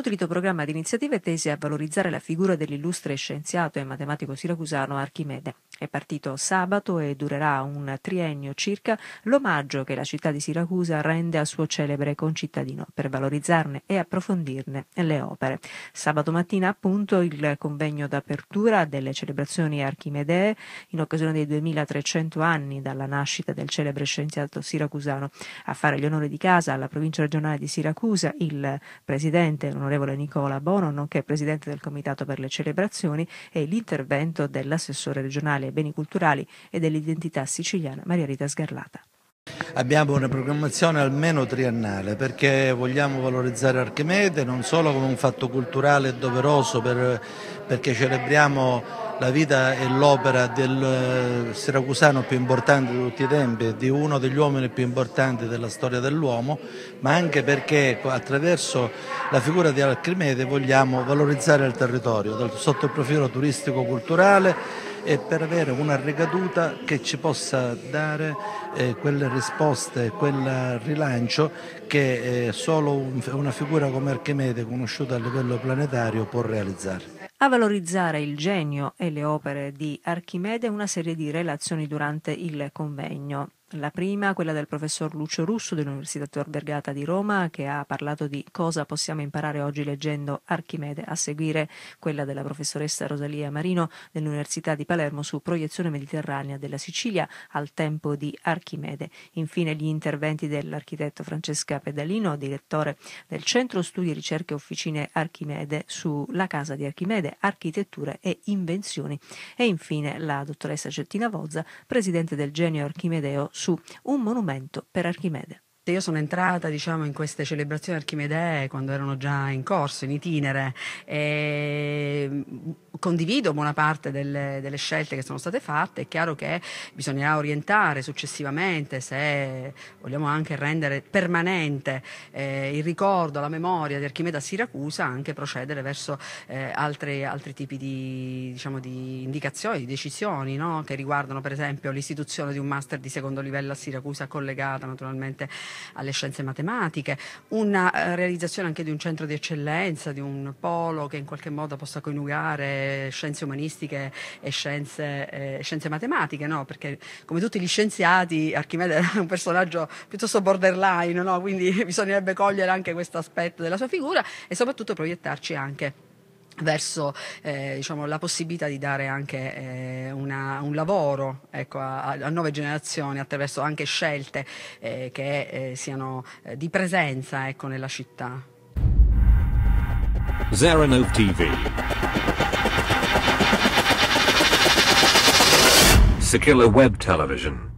nutrito programma di iniziative tese a valorizzare la figura dell'illustre scienziato e matematico siracusano Archimede. È partito sabato e durerà un triennio circa l'omaggio che la città di Siracusa rende al suo celebre concittadino per valorizzarne e approfondirne le opere. Sabato mattina appunto il convegno d'apertura delle celebrazioni archimedee in occasione dei 2300 anni dalla nascita del celebre scienziato siracusano. A fare gli onori di casa alla provincia regionale di Siracusa il presidente l'onorevole Nicola Bono, nonché presidente del comitato per le celebrazioni e l'intervento dell'assessore regionale beni culturali e dell'identità siciliana Maria Rita Sgarlata. Abbiamo una programmazione almeno triennale perché vogliamo valorizzare Archimede non solo come un fatto culturale doveroso per, perché celebriamo la vita e l'opera del eh, siracusano più importante di tutti i tempi, di uno degli uomini più importanti della storia dell'uomo, ma anche perché attraverso la figura di Archimede vogliamo valorizzare il territorio sotto il profilo turistico-culturale e per avere una ricaduta che ci possa dare eh, quelle risposte, quel rilancio che eh, solo un, una figura come Archimede conosciuta a livello planetario può realizzare. A valorizzare il genio e le opere di Archimede una serie di relazioni durante il convegno. La prima, quella del professor Lucio Russo dell'Università Tor Vergata di Roma, che ha parlato di cosa possiamo imparare oggi leggendo Archimede, a seguire quella della professoressa Rosalia Marino dell'Università di Palermo su proiezione mediterranea della Sicilia al tempo di Archimede. Infine gli interventi dell'architetto Francesca Pedalino, direttore del Centro Studi, Ricerche e Officine Archimede sulla casa di Archimede, architetture e invenzioni. E infine la dottoressa Cettina Vozza, presidente del Genio Archimedeo su un monumento per Archimede. Io sono entrata diciamo, in queste celebrazioni archimedee quando erano già in corso, in itinere, condivido buona parte delle, delle, scelte che sono state fatte. È chiaro che bisognerà orientare successivamente, se vogliamo anche rendere permanente eh, il ricordo, la memoria di Archimede a Siracusa, anche procedere verso eh, altri, altri, tipi di, diciamo, di, indicazioni, di decisioni, no? che riguardano per esempio l'istituzione di un master di secondo livello a Siracusa collegata naturalmente alle scienze matematiche, una eh, realizzazione anche di un centro di eccellenza, di un polo che in qualche modo possa coniugare scienze umanistiche e scienze, eh, scienze matematiche, no? perché come tutti gli scienziati Archimede è un personaggio piuttosto borderline, no? quindi bisognerebbe cogliere anche questo aspetto della sua figura e soprattutto proiettarci anche verso eh, diciamo, la possibilità di dare anche eh, una, un lavoro ecco, a, a, nuove generazioni attraverso anche scelte eh, che eh, siano eh, di presenza ecco, nella città. Zaranov TV Sekilla Web Television